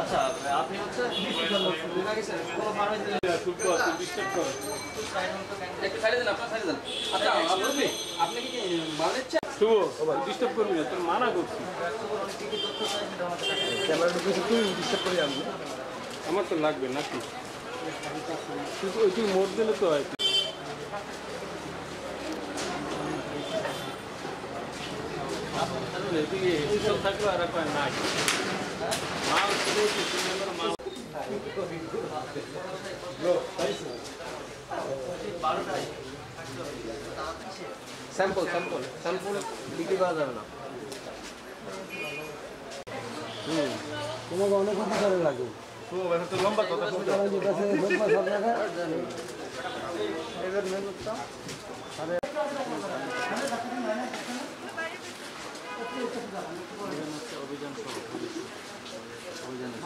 আচ্ছা আপনি হচ্ছে একটু সাইডে দেন আপনার সাইডে দেন। আচ্ছা আপনি কি মাল নিচ্ছেন শুভ ডিস্টার্ব করবি না তোর মানা করছি। আমার তো লাগবে নাকি? তুই ওই তুই মোট দিলে তো হয়। এদিকে এসব থাকল আর একটা নাই? মাল কিনেছি, তুমি আবার মাল স্যাম্পল স্যাম্পল স্যাম্পল বিক্রি করা যাবে না তোমাকে অনেক উপকারে লাগে লম্বা কথা কারণ যে কাছে লম্বা সব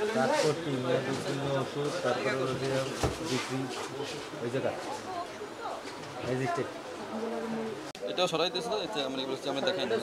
বেরোনো তারপরটি বিভিন্ন ওষুধ, তারপরে হলো বিক্রি, ওই জায়গা এটাও সরাই আমরা এগুলো আমরা দেখাই না